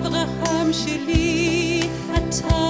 Abraham Shili, Atah.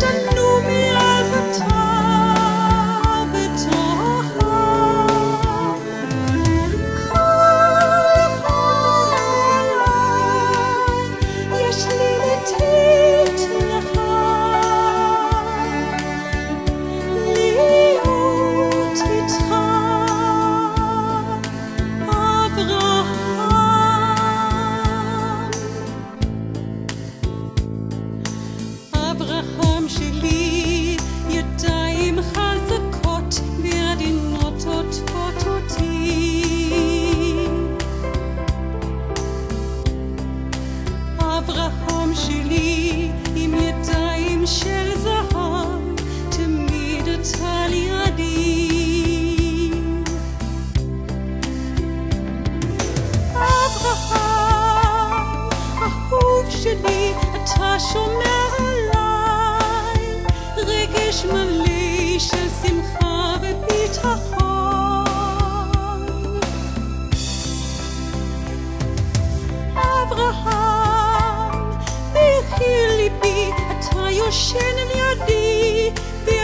just a new אברהם שלי עם ידיים של Shine in your dig